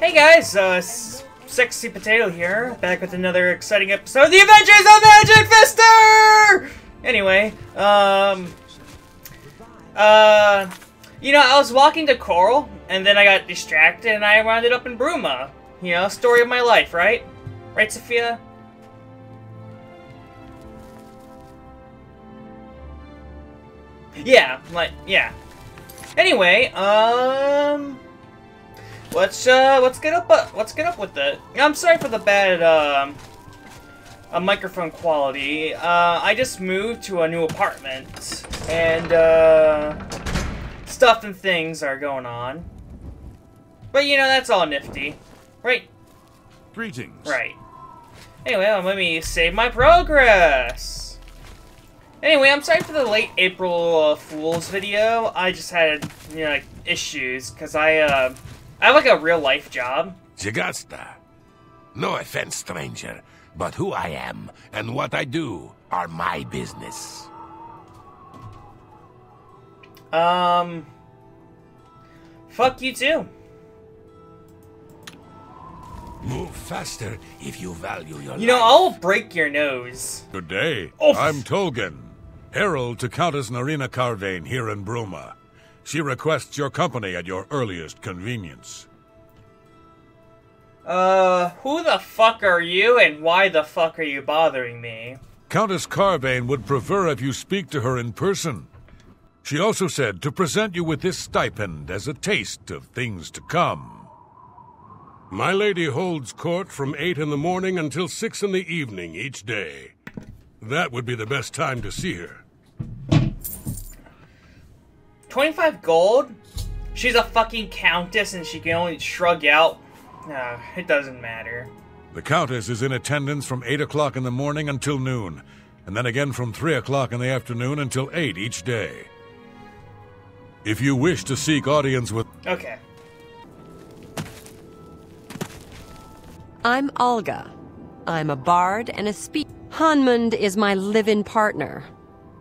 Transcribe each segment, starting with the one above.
Hey guys, uh, Sexy Potato here, back with another exciting episode of The Adventures of Magic Fister! Anyway, um, uh, you know, I was walking to Chorrol, and then I got distracted, and I wound up in Bruma. You know, story of my life, right? Right, Sophia? Yeah, like, yeah. Anyway, um... Let's uh, let's get up. Uh, let's get up with it. I'm sorry for the bad um, uh, microphone quality. Uh, I just moved to a new apartment, and uh, stuff and things are going on. But you know that's all nifty, right? Greetings. Right. Anyway, well, let me save my progress. Anyway, I'm sorry for the late April uh, Fools video. I just had you know like, issues because I uh. I have like a real life job. J'Ghasta. No offense, stranger, but who I am and what I do are my business. Um. Fuck you too. Move faster if you value your You know, life. I'll break your nose. Good day. Oof. I'm Tolgan, herald to Countess Narina Carvain here in Bruma. She requests your company at your earliest convenience. Uh, who the fuck are you and why the fuck are you bothering me? Countess Carvain would prefer if you speak to her in person. She also said to present you with this stipend as a taste of things to come. My lady holds court from 8 in the morning until 6 in the evening each day. That would be the best time to see her. 25 gold? She's a fucking countess and she can only shrug out. Nah, it doesn't matter. The Countess is in attendance from 8 o'clock in the morning until noon, and then again from 3 o'clock in the afternoon until 8 each day. If you wish to seek audience with. Okay. I'm Olga. I'm a bard and a speak. Hanmund is my live-in partner.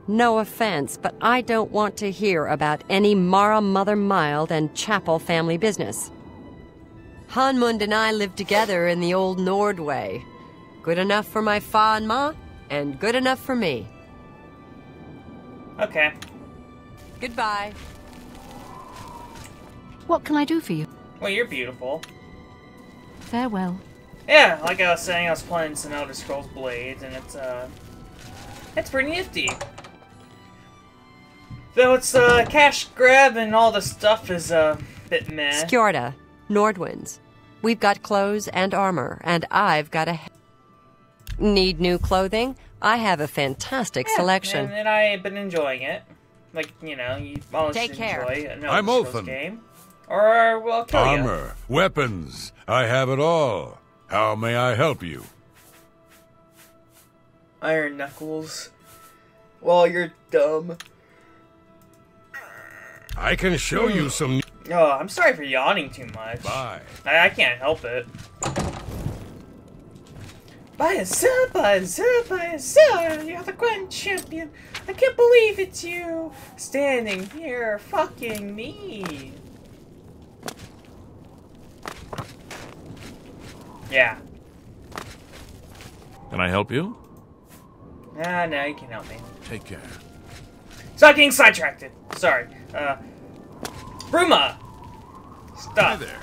No offense, but I don't want to hear about any Mara Mother Mild and Chapel family business. Hanmund and I lived together in the old Nord way. Good enough for my fa and ma, and good enough for me. Okay. Goodbye. What can I do for you? Well, you're beautiful. Farewell. Yeah, like I was saying, I was playing some Elder Scrolls Blades, and it's, uh... It's pretty nifty. Though it's, uh, cash grab and all the stuff is, uh, a bit meh. Skjorta, Nordwinds. We've got clothes and armor, and I've got a. Need new clothing? I have a fantastic Yeah, selection. And, and I've been enjoying it. Like, you know, you always Take should care. enjoy an I'm Elder Scrolls Ulfin. game. Or, well, kill ya. Armor, weapons, I have it all. How may I help you? Iron Knuckles. Well, you're dumb. I can show you some. Oh, I'm sorry for yawning too much. Bye. I, I can't help it. Baya Baya Baya you're the Grand Champion. I can't believe it's you standing here fucking me. Yeah. Can I help you? Ah, no, you can help me. Take care. Stop getting sidetracked. Sorry. Uh, Bruma. Stop. There.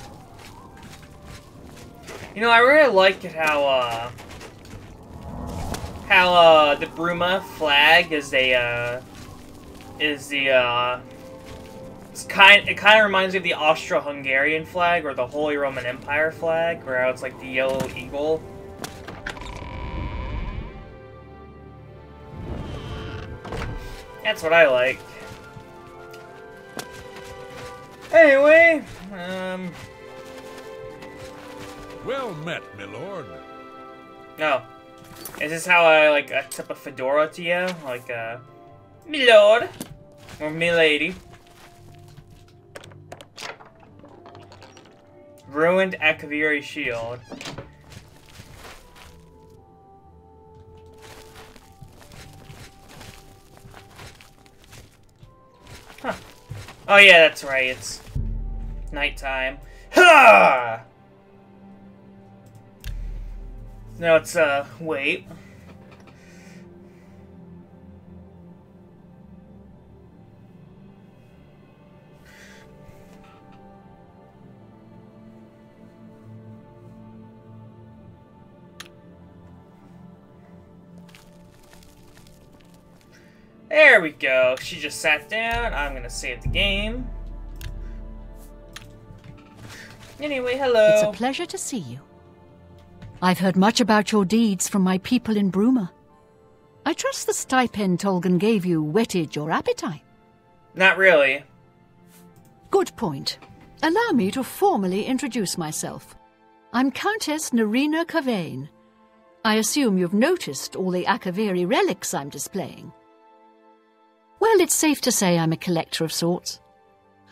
You know, I really like it how, uh, how, uh, the Bruma flag is a, uh, is the, uh, it's kind, it kind of reminds me of the Austro-Hungarian flag or the Holy Roman Empire flag, where it's like the yellow eagle. That's what I like. Anyway, um, Well met, my lord. No. Is this how I, like, I tip a fedora to you? Like, uh, milord. Or milady. Ruined Akaviri shield. Huh. Oh yeah, that's right, it's nighttime. Ha! Now it's, uh, wait. There we go. She just sat down. I'm gonna save the game. Anyway, hello. It's a pleasure to see you. I've heard much about your deeds from my people in Bruma. I trust the stipend Tolgan gave you whetted your appetite. Not really. Good point. Allow me to formally introduce myself. I'm Countess Narina Carvain. I assume you've noticed all the Akaviri relics I'm displaying. Well, it's safe to say I'm a collector of sorts.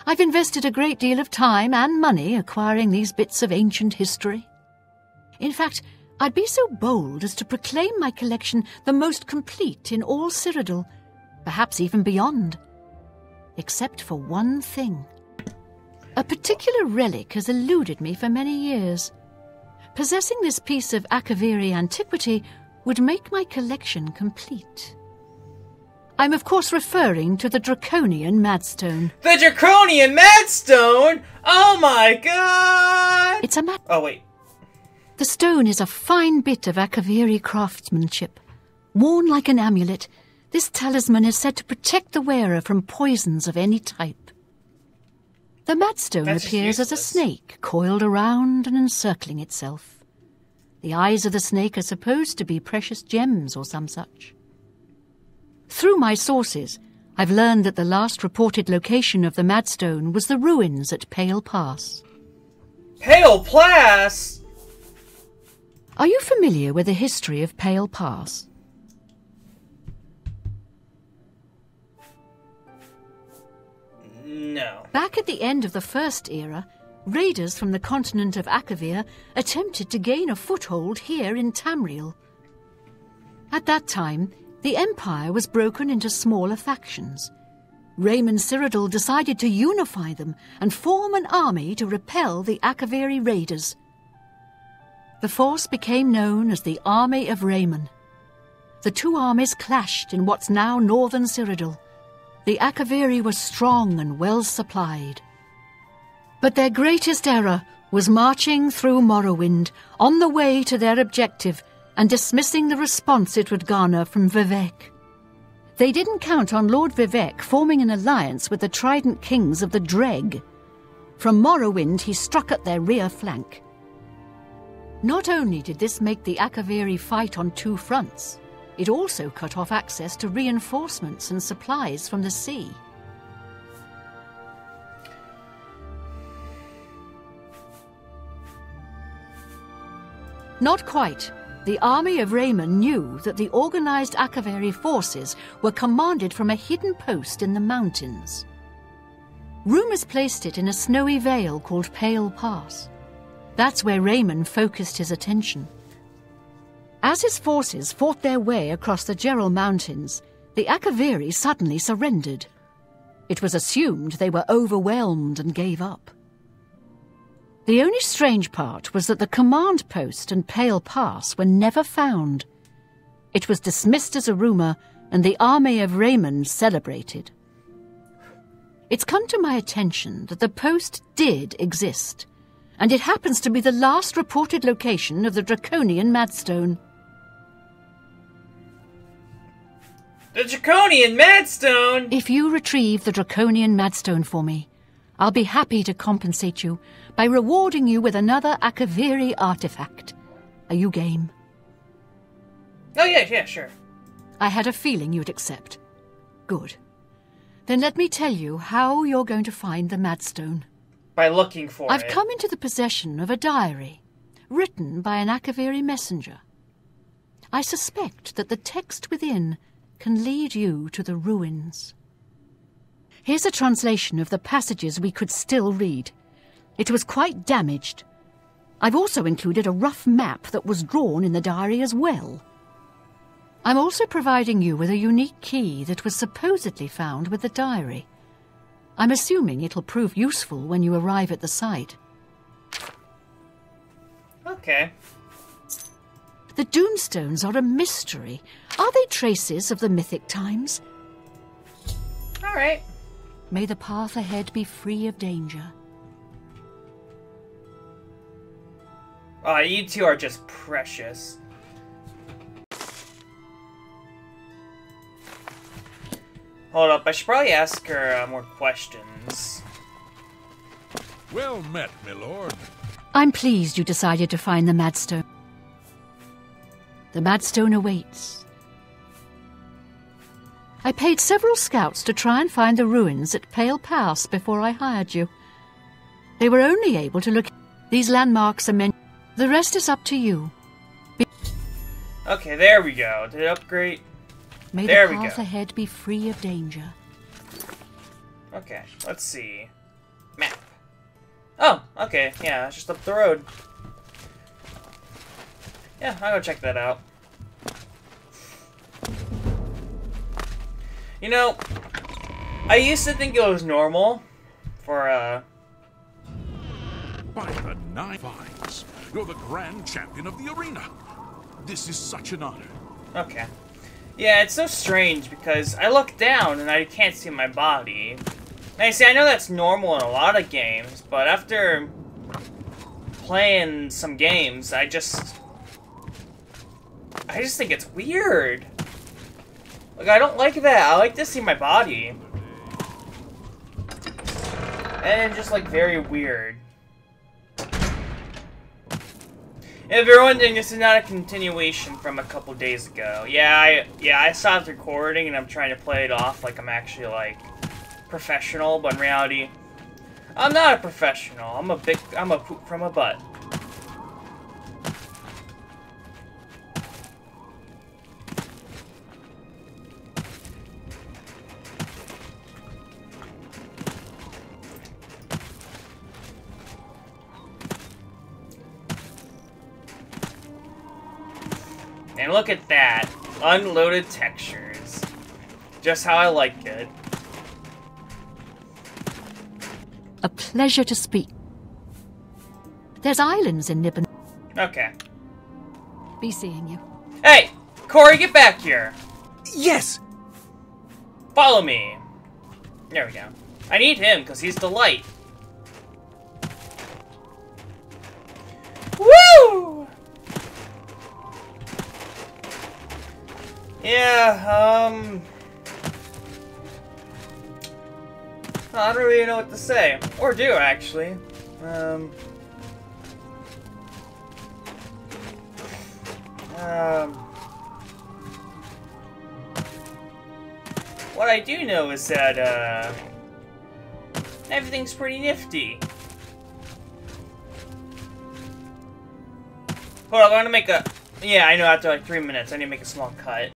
I've invested a great deal of time and money acquiring these bits of ancient history. In fact, I'd be so bold as to proclaim my collection the most complete in all Cyrodiil, perhaps even beyond. Except for one thing. A particular relic has eluded me for many years. Possessing this piece of Akaviri antiquity would make my collection complete. I'm of course referring to the Draconian Madstone. The Draconian Madstone? Oh my god! It's a mad. Oh, wait. The stone is a fine bit of Akaviri craftsmanship. Worn like an amulet, this talisman is said to protect the wearer from poisons of any type. The Madstone That's appears as a snake coiled around and encircling itself. The eyes of the snake are supposed to be precious gems or some such. Through my sources, I've learned that the last reported location of the Madstone was the ruins at Pale Pass. Pale Pass? Are you familiar with the history of Pale Pass? No. Back at the end of the First Era, raiders from the continent of Akavir attempted to gain a foothold here in Tamriel. At that time, the Empire was broken into smaller factions. Reman Cyrodiil decided to unify them and form an army to repel the Akaviri raiders. The force became known as the Army of Reman. The two armies clashed in what's now northern Cyrodiil. The Akaviri were strong and well supplied. But their greatest error was marching through Morrowind on the way to their objective and dismissing the response it would garner from Vivec. They didn't count on Lord Vivec forming an alliance with the Trident Kings of the Dreugh. From Morrowind, he struck at their rear flank. Not only did this make the Akaviri fight on two fronts, it also cut off access to reinforcements and supplies from the sea. Not quite. The army of Reman knew that the organized Akaviri forces were commanded from a hidden post in the mountains. Rumors placed it in a snowy vale called Pale Pass. That's where Reman focused his attention. As his forces fought their way across the Jerall Mountains, the Akaviri suddenly surrendered. It was assumed they were overwhelmed and gave up. The only strange part was that the command post and Pale Pass were never found. It was dismissed as a rumour, and the army of Reman celebrated. It's come to my attention that the post did exist, and it happens to be the last reported location of the Draconian Madstone. The Draconian Madstone? If you retrieve the Draconian Madstone for me, I'll be happy to compensate you by rewarding you with another Akaviri artifact. Are you game? Oh, yeah, yeah, sure. I had a feeling you'd accept. Good. Then let me tell you how you're going to find the Madstone. By looking for it. I've it. come into the possession of a diary, written by an Akaviri messenger. I suspect that the text within can lead you to the ruins. Here's a translation of the passages we could still read. It was quite damaged. I've also included a rough map that was drawn in the diary as well. I'm also providing you with a unique key that was supposedly found with the diary. I'm assuming it'll prove useful when you arrive at the site. Okay. The Doomstones are a mystery. Are they traces of the mythic times? Alright. May the path ahead be free of danger. Oh, you two are just precious. Hold up, I should probably ask her uh, more questions. Well met, my lord. I'm pleased you decided to find the Madstone. The Madstone awaits. I paid several scouts to try and find the ruins at Pale Pass before I hired you. They were only able to look. These landmarks are meant. The rest is up to you. Okay, there we go. Did it upgrade? May There the path ahead be free of danger. Okay, let's see. Map. Oh, okay, yeah, it's just up the road. Yeah, I'll go check that out. You know, I used to think it was normal for, uh, By the nine vines, you're the grand champion of the arena. This is such an honor. okay. Yeah, it's so strange because I look down and I can't see my body. Now, you see, I know that's normal in a lot of games, but after playing some games, I just... I just think it's weird. Like, I don't like that. I like to see my body. And just, like, very weird. If you're wondering, this is not a continuation from a couple days ago. Yeah, I yeah I stopped recording and I'm trying to play it off like I'm actually like professional, but in reality, I'm not a professional. I'm a big I'm a poop from a butt. Look at that. Unloaded textures. Just how I like it. A pleasure to speak. There's islands in Nibbon. Okay. Be seeing you. Hey! Corey, get back here! Yes! Follow me! There we go. I need him, because he's the light. Woo! Yeah, um... I don't really know what to say. Or do, actually. Um... Um... What I do know is that, uh... Everything's pretty nifty. Hold on, I'm gonna make a... Yeah, I know, after like three minutes, I need to make a small cut.